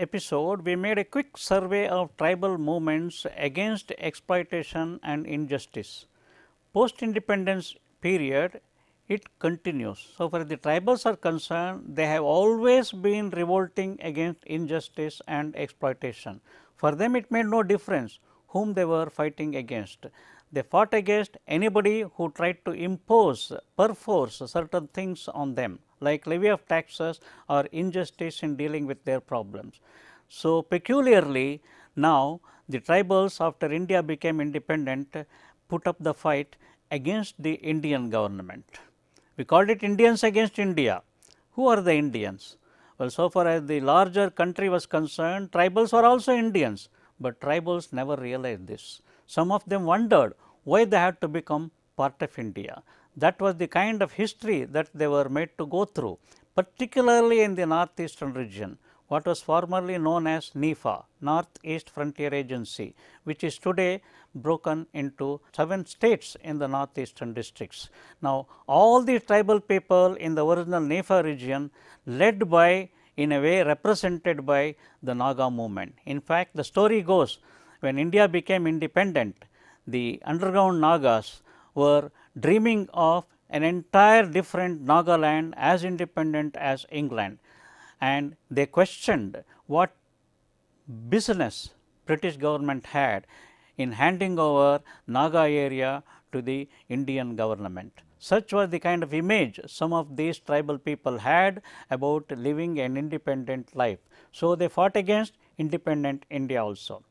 episode, we made a quick survey of tribal movements against exploitation and injustice. Post independence period, it continues. So, far the tribals are concerned, they have always been revolting against injustice and exploitation. For them, it made no difference whom they were fighting against. They fought against anybody who tried to impose perforce certain things on them like levy of taxes or injustice in dealing with their problems. So, peculiarly now the tribals after India became independent put up the fight against the Indian government. We called it Indians against India. Who are the Indians? Well, so far as the larger country was concerned, tribals were also Indians, but tribals never realized this. Some of them wondered why they had to become part of India. That was the kind of history that they were made to go through, particularly in the northeastern region, what was formerly known as NEFA, Northeast Frontier Agency, which is today broken into 7 states in the northeastern districts. Now, all the tribal people in the original NEFA region led by in a way represented by the Naga movement. In fact, the story goes when India became independent, the underground Nagas were dreaming of an entire different Nagaland as independent as England and they questioned what business British government had in handing over Naga area to the Indian government. Such was the kind of image some of these tribal people had about living an independent life. So, they fought against independent India also.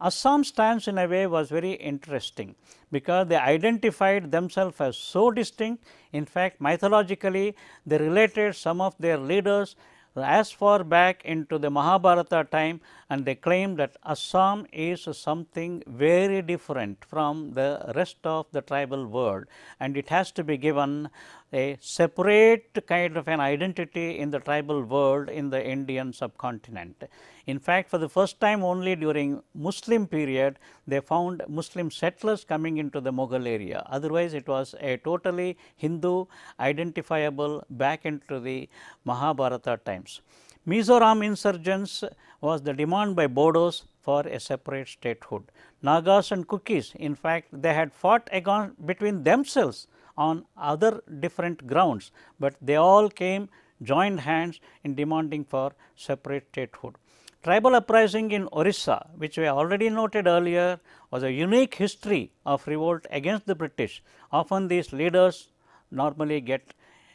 Assam stance in a way was very interesting, because they identified themselves as so distinct. In fact, mythologically they related some of their leaders as far back into the Mahabharata time and they claim that Assam is something very different from the rest of the tribal world and it has to be given a separate kind of an identity in the tribal world in the Indian subcontinent. In fact, for the first time only during Muslim period, they found Muslim settlers coming into the Mughal area. Otherwise, it was a totally Hindu identifiable back into the Mahabharata times. Mizoram insurgents was the demand by Bodos for a separate statehood. Nagas and Kukis, in fact, they had fought against between themselves on other different grounds, but they all came joined hands in demanding for separate statehood. Tribal uprising in Orissa, which we already noted earlier, was a unique history of revolt against the British. Often these leaders normally get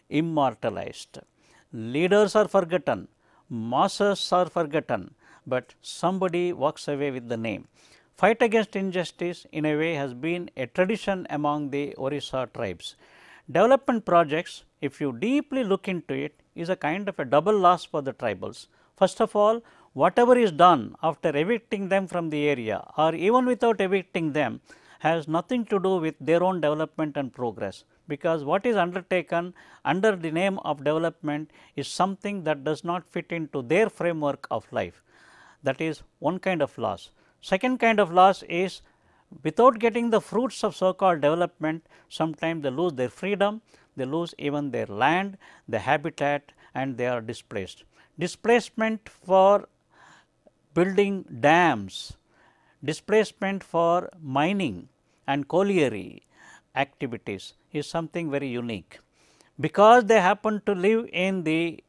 immortalized. Leaders are forgotten, masses are forgotten, but somebody walks away with the name. Fight against injustice in a way has been a tradition among the Orissa tribes. Development projects, if you deeply look into it, is a kind of a double loss for the tribals. First of all, whatever is done after evicting them from the area or even without evicting them has nothing to do with their own development and progress, because what is undertaken under the name of development is something that does not fit into their framework of life. That is one kind of loss. Second kind of loss is without getting the fruits of so called development, sometimes they lose their freedom, they lose even their land, their habitat and they are displaced. Displacement for building dams, displacement for mining and colliery activities is something very unique. because they happen to live in the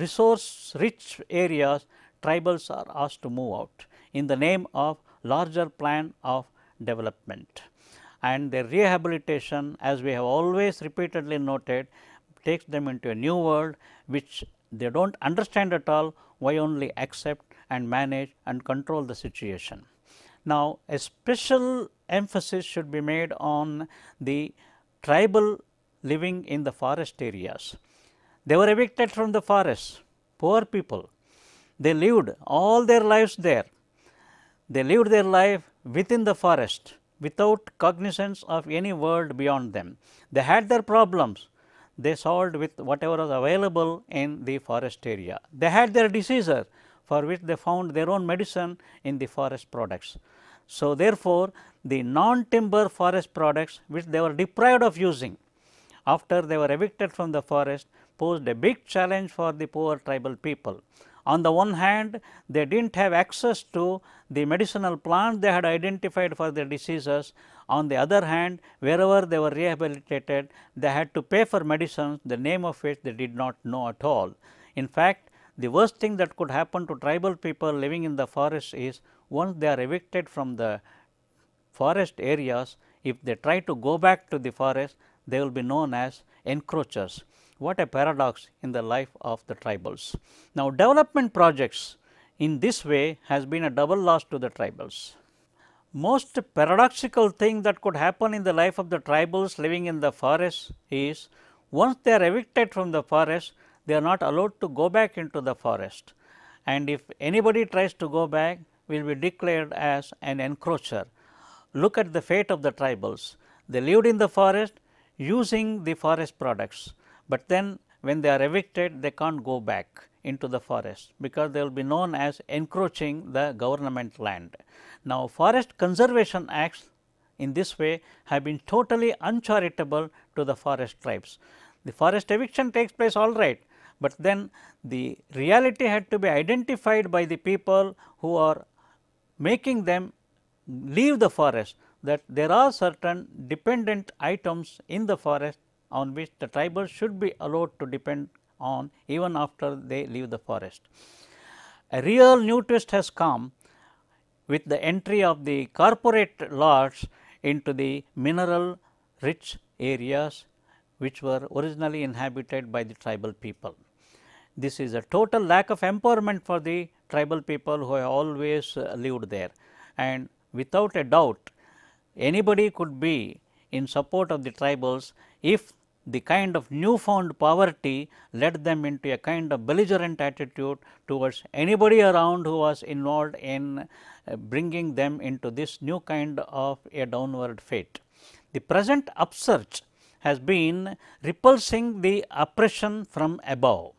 resource rich areas, tribals are asked to move out in the name of larger plan of development. And their rehabilitation as we have always repeatedly noted takes them into a new world which they do not understand at all why only accept and manage and control the situation. Now, a special emphasis should be made on the tribal living in the forest areas. They were evicted from the forest, poor people. They lived all their lives there. They lived their life within the forest without cognizance of any world beyond them. They had their problems, they solved with whatever was available in the forest area. They had their diseases for which they found their own medicine in the forest products. So, therefore, the non-timber forest products which they were deprived of using after they were evicted from the forest posed a big challenge for the poor tribal people. On the one hand, they did not have access to the medicinal plants they had identified for their diseases. On the other hand, wherever they were rehabilitated, they had to pay for medicines, the name of which they did not know at all. In fact, the worst thing that could happen to tribal people living in the forest is once they are evicted from the forest areas, if they try to go back to the forest, they will be known as encroachers. What a paradox in the life of the tribals. Now, development projects in this way has been a double loss to the tribals. Most paradoxical thing that could happen in the life of the tribals living in the forest is once they are evicted from the forest, they are not allowed to go back into the forest. And if anybody tries to go back, will be declared as an encroacher. Look at the fate of the tribals. They lived in the forest using the forest products but then when they are evicted they can't go back into the forest because they will be known as encroaching the government land. Now, forest conservation acts in this way have been totally uncharitable to the forest tribes. The forest eviction takes place all right, but then the reality had to be identified by the people who are making them leave the forest that there are certain dependent items in the forest on which the tribals should be allowed to depend on even after they leave the forest. A real new twist has come with the entry of the corporate lords into the mineral rich areas which were originally inhabited by the tribal people. This is a total lack of empowerment for the tribal people who have always uh, lived there and without a doubt anybody could be in support of the tribals if the kind of newfound poverty led them into a kind of belligerent attitude towards anybody around who was involved in uh, bringing them into this new kind of a downward fate. The present upsurge has been repulsing the oppression from above.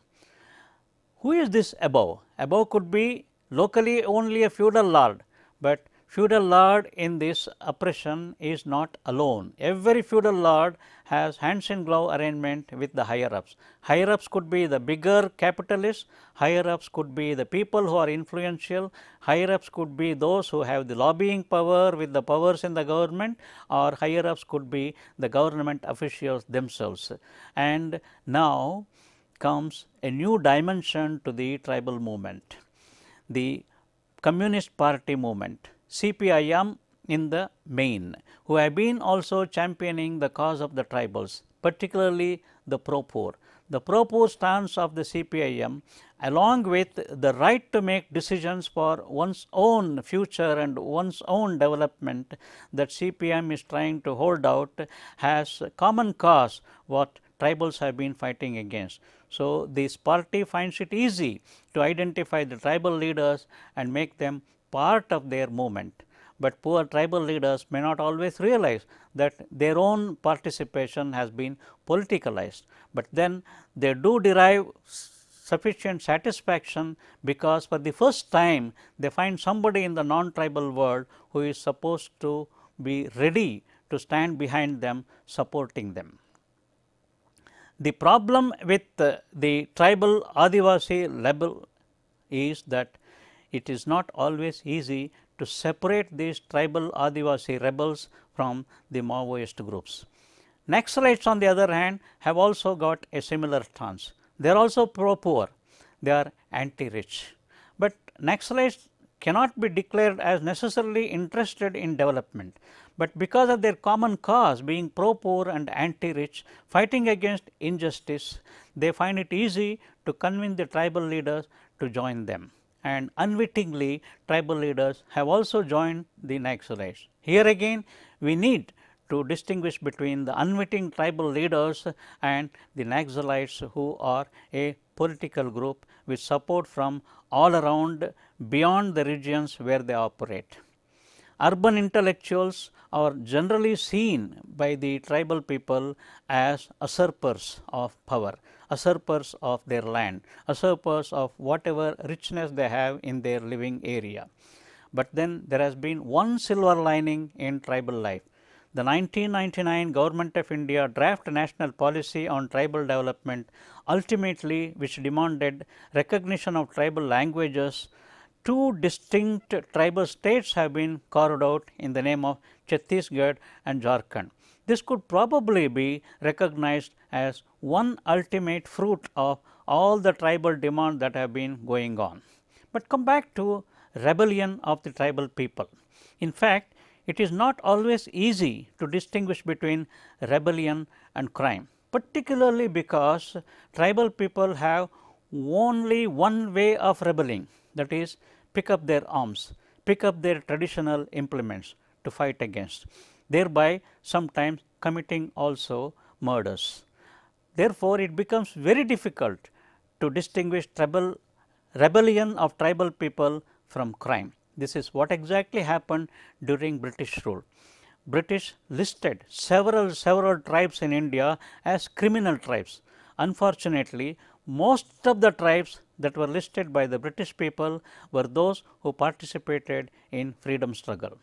Who is this above? Above could be locally only a feudal lord, but feudal lord in this oppression is not alone. Every feudal lord has hands in glove arrangement with the higher ups. Higher ups could be the bigger capitalists, higher ups could be the people who are influential, higher ups could be those who have the lobbying power with the powers in the government or higher ups could be the government officials themselves. And now comes a new dimension to the tribal movement, the communist party movement. CPIM in the main, who have been also championing the cause of the tribals, particularly the pro poor. The pro poor stance of the CPIM along with the right to make decisions for one's own future and one's own development that CPIM is trying to hold out has common cause what tribals have been fighting against. So, this party finds it easy to identify the tribal leaders and make them part of their movement but poor tribal leaders may not always realize that their own participation has been politicalized, but then they do derive sufficient satisfaction because for the first time they find somebody in the non tribal world who is supposed to be ready to stand behind them supporting them. The problem with uh, the tribal Adivasi label is that it is not always easy to separate these tribal Adivasi rebels from the Maoist groups. Naxalites on the other hand have also got a similar stance. They are also pro poor, they are anti rich, but Naxalites cannot be declared as necessarily interested in development, but because of their common cause being pro poor and anti rich fighting against injustice, they find it easy to convince the tribal leaders to join them and unwittingly tribal leaders have also joined the Naxalites. Here again we need to distinguish between the unwitting tribal leaders and the Naxalites who are a political group with support from all around beyond the regions where they operate. Urban intellectuals are generally seen by the tribal people as usurpers of power, usurpers of their land, usurpers of whatever richness they have in their living area. But then there has been one silver lining in tribal life the 1999 Government of India draft national policy on tribal development ultimately which demanded recognition of tribal languages, two distinct tribal states have been carved out in the name of Chhattisgarh and Jharkhand. This could probably be recognized as one ultimate fruit of all the tribal demands that have been going on. But come back to rebellion of the tribal people. In fact, it is not always easy to distinguish between rebellion and crime, particularly because tribal people have only one way of rebelling that is pick up their arms, pick up their traditional implements to fight against, thereby sometimes committing also murders. Therefore, it becomes very difficult to distinguish tribal rebellion of tribal people from crime. This is what exactly happened during British rule. British listed several several tribes in India as criminal tribes. Unfortunately, most of the tribes that were listed by the British people were those who participated in freedom struggle.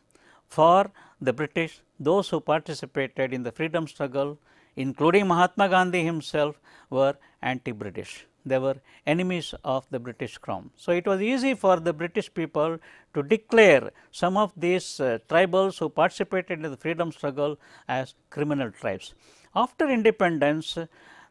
For the British, those who participated in the freedom struggle including Mahatma Gandhi himself were anti-British they were enemies of the British crown. So, it was easy for the British people to declare some of these uh, tribals who participated in the freedom struggle as criminal tribes. After independence,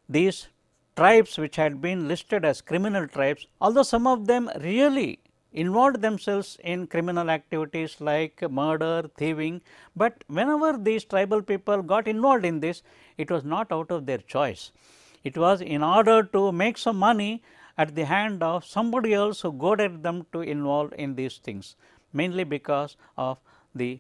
these tribes which had been listed as criminal tribes, although some of them really involved themselves in criminal activities like murder, thieving, but whenever these tribal people got involved in this, it was not out of their choice. It was in order to make some money at the hand of somebody else who goaded them to involve in these things, mainly because of the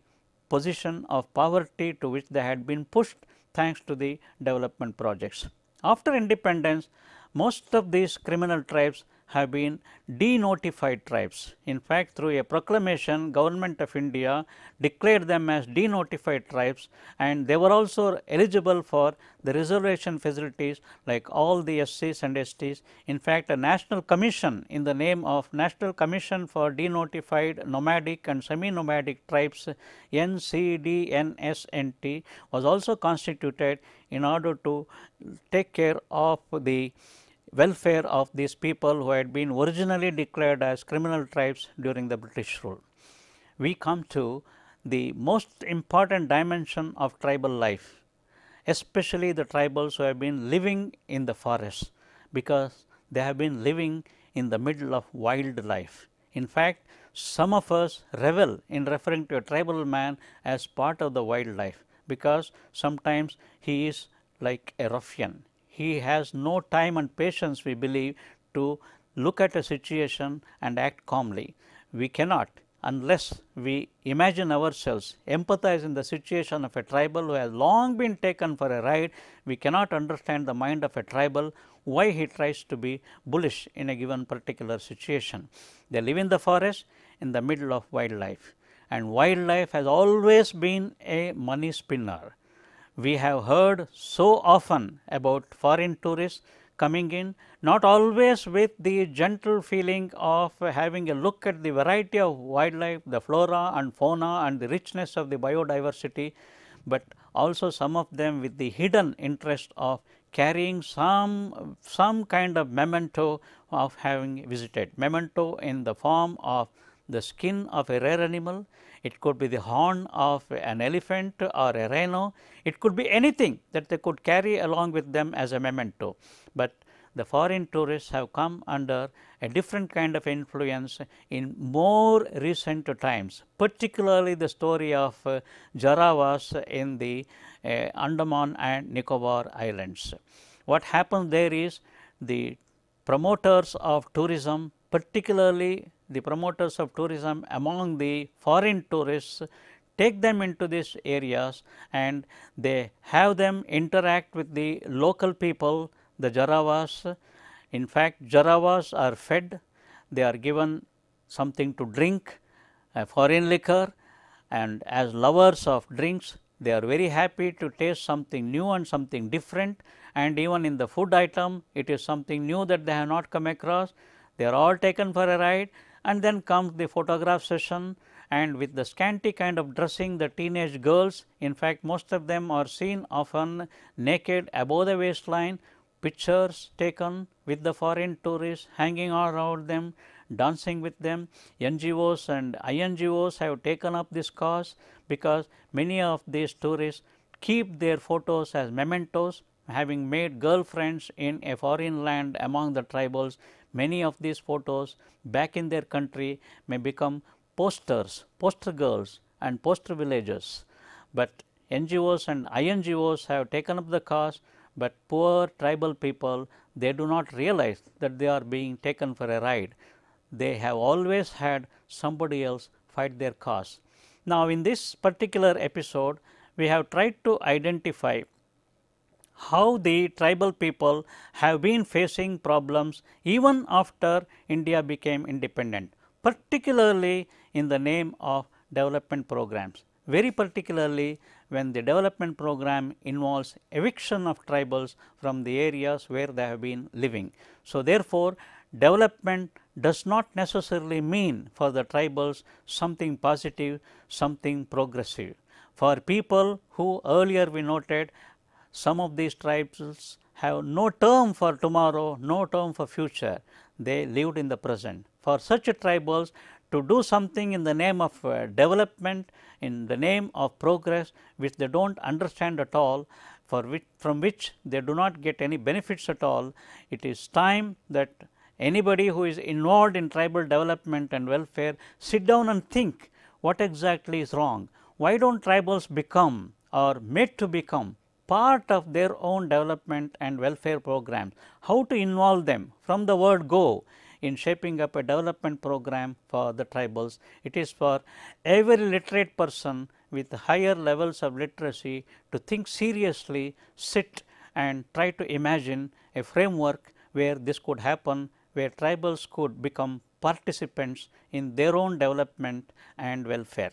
position of poverty to which they had been pushed thanks to the development projects. After independence, most of these criminal tribes have been denotified tribes. In fact, through a proclamation government of India declared them as denotified tribes and they were also eligible for the reservation facilities like all the SCs and STs. In fact, a national commission in the name of National Commission for Denotified Nomadic and Semi-Nomadic Tribes NCDNSNT was also constituted in order to take care of the welfare of these people who had been originally declared as criminal tribes during the British rule. We come to the most important dimension of tribal life, especially the tribals who have been living in the forest, because they have been living in the middle of wildlife. In fact, some of us revel in referring to a tribal man as part of the wildlife, because sometimes he is like a ruffian, he has no time and patience we believe to look at a situation and act calmly. We cannot unless we imagine ourselves empathize in the situation of a tribal who has long been taken for a ride, we cannot understand the mind of a tribal why he tries to be bullish in a given particular situation. They live in the forest in the middle of wildlife and wildlife has always been a money spinner we have heard so often about foreign tourists coming in not always with the gentle feeling of having a look at the variety of wildlife, the flora and fauna and the richness of the biodiversity, but also some of them with the hidden interest of carrying some, some kind of memento of having visited, memento in the form of the skin of a rare animal, it could be the horn of an elephant or a rhino, it could be anything that they could carry along with them as a memento. But the foreign tourists have come under a different kind of influence in more recent times, particularly the story of uh, Jarawas in the uh, Andaman and Nicobar Islands. What happens there is the promoters of tourism, particularly the promoters of tourism among the foreign tourists take them into these areas and they have them interact with the local people the Jarawas. In fact, Jarawas are fed, they are given something to drink, a foreign liquor and as lovers of drinks, they are very happy to taste something new and something different and even in the food item, it is something new that they have not come across. They are all taken for a ride and then comes the photograph session and with the scanty kind of dressing the teenage girls in fact most of them are seen often naked above the waistline pictures taken with the foreign tourists hanging around them, dancing with them. NGOs and INGOs have taken up this cause because many of these tourists keep their photos as mementos having made girlfriends in a foreign land among the tribals. Many of these photos back in their country may become posters, poster girls and poster villages, but NGOs and INGOs have taken up the cause but poor tribal people they do not realize that they are being taken for a ride. They have always had somebody else fight their cause. Now, in this particular episode, we have tried to identify how the tribal people have been facing problems even after India became independent, particularly in the name of development programs, very particularly when the development program involves eviction of tribals from the areas where they have been living. So, therefore, development does not necessarily mean for the tribals something positive, something progressive. For people who earlier we noted some of these tribes have no term for tomorrow, no term for future, they lived in the present. For such tribals to do something in the name of uh, development, in the name of progress which they do not understand at all, for which from which they do not get any benefits at all. It is time that anybody who is involved in tribal development and welfare sit down and think what exactly is wrong. Why do not tribals become or made to become part of their own development and welfare programs? How to involve them from the word go in shaping up a development program for the tribals. It is for every literate person with higher levels of literacy to think seriously, sit and try to imagine a framework where this could happen, where tribals could become participants in their own development and welfare.